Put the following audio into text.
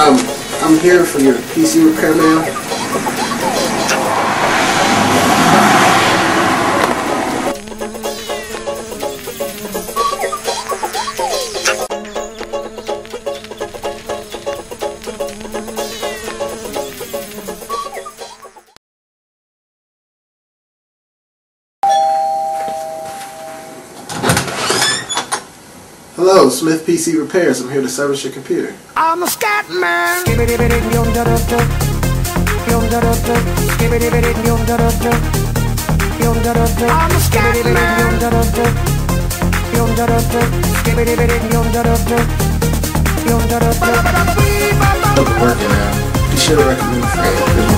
Um, I'm here for your PC repair man. Hello, Smith PC Repairs. I'm here to service your computer. I'm a scat man. I'm a scat man. Doesn't work now. Be sure to recommend a friend.